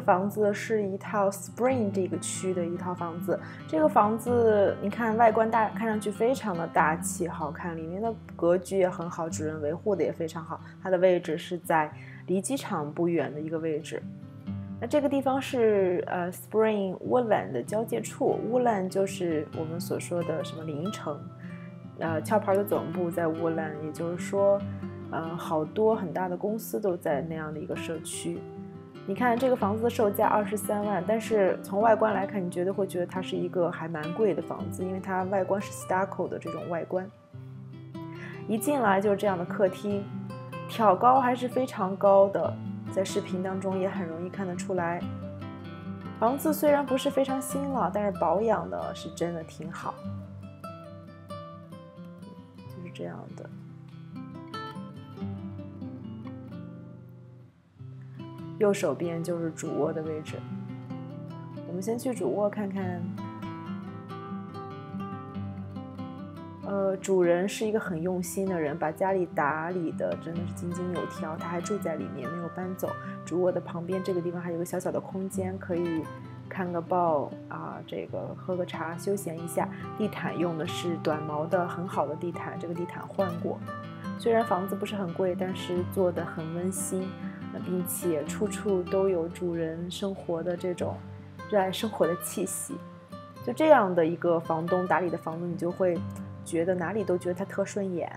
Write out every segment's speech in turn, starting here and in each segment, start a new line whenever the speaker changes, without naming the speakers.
房子是一套 Spring 这个区的一套房子。这个房子你看外观大，看上去非常的大气好看，里面的格局也很好，主人维护的也非常好。它的位置是在离机场不远的一个位置。那这个地方是呃 Spring wland 的交界处 wland 就是我们所说的什么林城，呃壳牌的总部在 wland 也就是说，呃好多很大的公司都在那样的一个社区。你看这个房子的售价二十三万，但是从外观来看，你绝对会觉得它是一个还蛮贵的房子，因为它外观是 stucco 的这种外观。一进来就是这样的客厅，挑高还是非常高的，在视频当中也很容易看得出来。房子虽然不是非常新了，但是保养的是真的挺好，就是这样的。右手边就是主卧的位置，我们先去主卧看看。呃，主人是一个很用心的人，把家里打理的真的是井井有条。他还住在里面，没有搬走。主卧的旁边这个地方还有个小小的空间，可以看个报啊，这个喝个茶，休闲一下。地毯用的是短毛的，很好的地毯，这个地毯换过。虽然房子不是很贵，但是做的很温馨。并且处处都有主人生活的这种热爱生活的气息，就这样的一个房东打理的房子，你就会觉得哪里都觉得它特顺眼。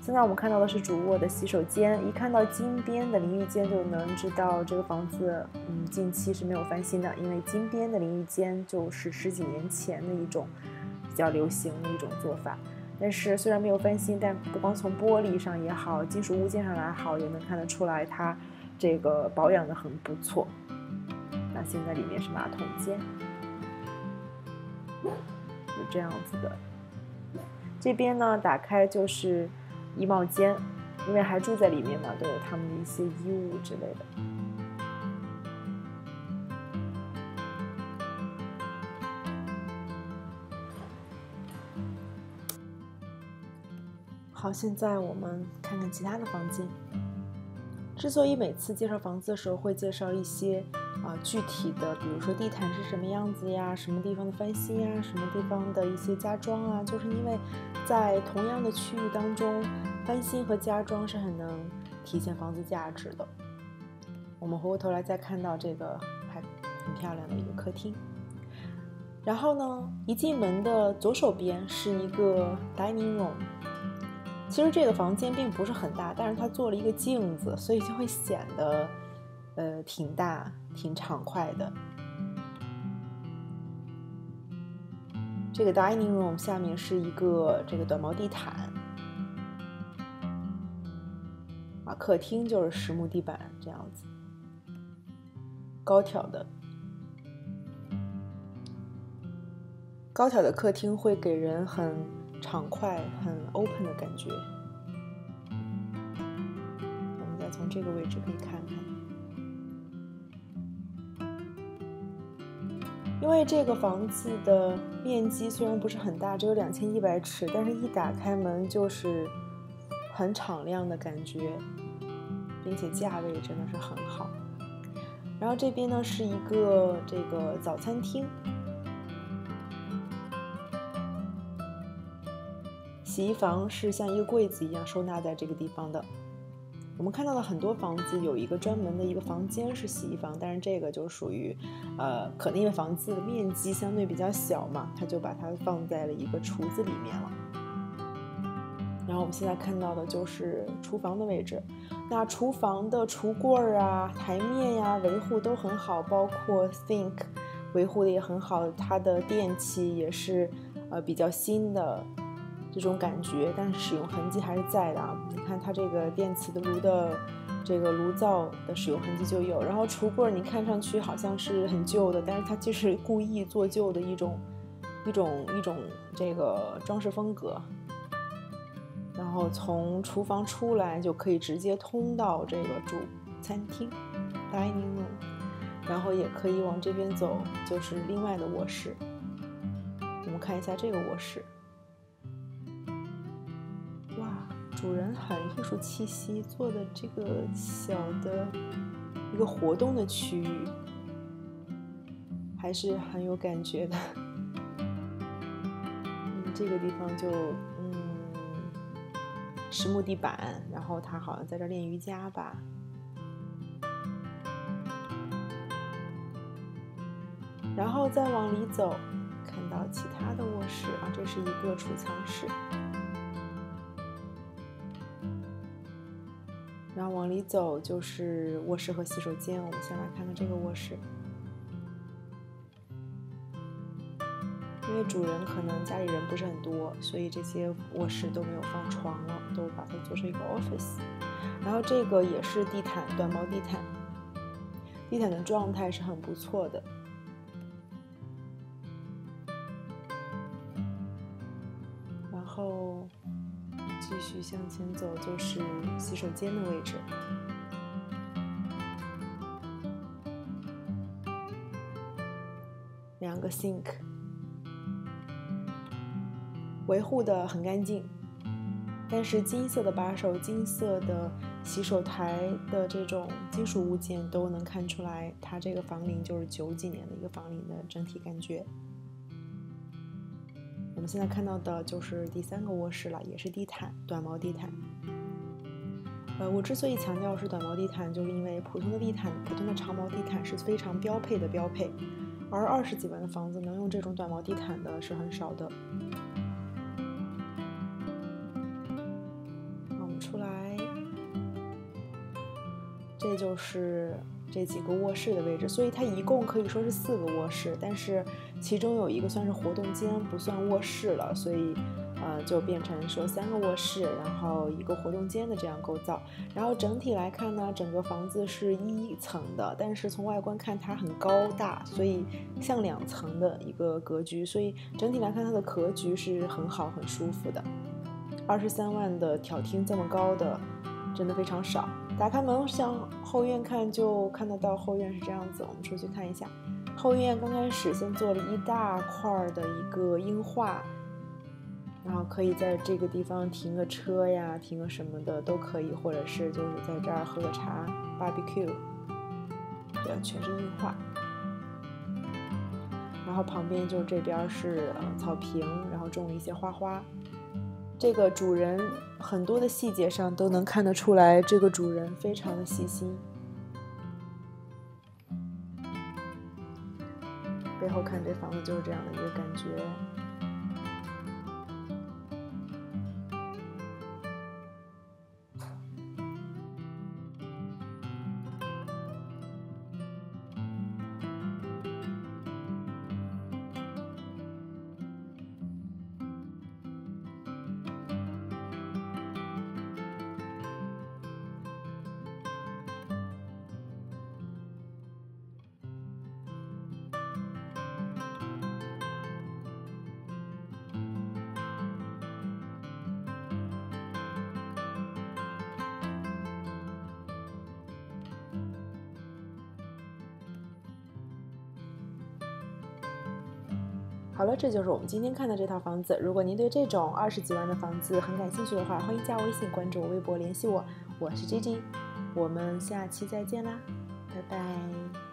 现在我们看到的是主卧的洗手间，一看到金边的淋浴间就能知道这个房子，嗯，近期是没有翻新的，因为金边的淋浴间就是十几年前的一种比较流行的一种做法。但是虽然没有翻新，但不光从玻璃上也好，金属物件上来好，也能看得出来它这个保养的很不错。那现在里面是马桶间，是这样子的。这边呢，打开就是衣帽间，因为还住在里面嘛，都有他们的一些衣物之类的。好，现在我们看看其他的房间。之所以每次介绍房子的时候会介绍一些啊具体的，比如说地毯是什么样子呀，什么地方的翻新呀，什么地方的一些家装啊，就是因为在同样的区域当中，翻新和家装是很能体现房子价值的。我们回过头来再看到这个还很漂亮的一个客厅，然后呢，一进门的左手边是一个 dining room。其实这个房间并不是很大，但是它做了一个镜子，所以就会显得，呃，挺大、挺畅快的。这个 dining room 下面是一个这个短毛地毯，啊，客厅就是实木地板这样子，高挑的，高挑的客厅会给人很。畅快、很 open 的感觉。我们再从这个位置可以看看，因为这个房子的面积虽然不是很大，只有两千一百尺，但是一打开门就是很敞亮的感觉，并且价位真的是很好。然后这边呢是一个这个早餐厅。洗衣房是像一个柜子一样收纳在这个地方的。我们看到的很多房子有一个专门的一个房间是洗衣房，但是这个就属于，呃，可能因为房子的面积相对比较小嘛，他就把它放在了一个厨子里面了。然后我们现在看到的就是厨房的位置。那厨房的橱柜儿啊、台面呀维护都很好，包括 sink 维护的也很好，它的电器也是呃比较新的。这种感觉，但是使用痕迹还是在的啊！你看它这个电磁的炉的这个炉灶的使用痕迹就有，然后橱柜你看上去好像是很旧的，但是它就是故意做旧的一种一种一种这个装饰风格。然后从厨房出来就可以直接通到这个主餐厅 dining room，然后也可以往这边走，就是另外的卧室。我们看一下这个卧室。主人很艺术气息，做的这个小的一个活动的区域，还是很有感觉的。嗯，这个地方就嗯，实木地板，然后他好像在这练瑜伽吧。然后再往里走，看到其他的卧室啊，这是一个储藏室。然后往里走就是卧室和洗手间。我们先来看看这个卧室，因为主人可能家里人不是很多，所以这些卧室都没有放床了，都把它做成一个 office。然后这个也是地毯，短毛地毯，地毯的状态是很不错的。继续向前走，就是洗手间的位置。两个 sink，维护的很干净，但是金色的把手、金色的洗手台的这种金属物件都能看出来，它这个房龄就是九几年的一个房龄的整体感觉。我们现在看到的就是第三个卧室了，也是地毯，短毛地毯。呃，我之所以强调是短毛地毯，就是因为普通的地毯、普通的长毛地毯是非常标配的标配，而二十几万的房子能用这种短毛地毯的是很少的。我们出来，这就是。这几个卧室的位置，所以它一共可以说是四个卧室，但是其中有一个算是活动间，不算卧室了，所以呃就变成说三个卧室，然后一个活动间的这样构造。然后整体来看呢，整个房子是一层的，但是从外观看它很高大，所以像两层的一个格局。所以整体来看它的格局是很好、很舒服的。二十三万的挑厅这么高的，真的非常少。打开门向后院看，就看得到后院是这样子。我们出去看一下，后院刚开始先做了一大块的一个硬化，然后可以在这个地方停个车呀，停个什么的都可以，或者是就是在这儿喝个茶，barbecue，这样全是硬化。然后旁边就这边是呃草坪，然后种了一些花花。这个主人很多的细节上都能看得出来，这个主人非常的细心。背后看这房子就是这样的一个感觉。好了，这就是我们今天看的这套房子。如果您对这种二十几万的房子很感兴趣的话，欢迎加微信关注我微博联系我。我是 J J，我们下期再见啦，拜拜。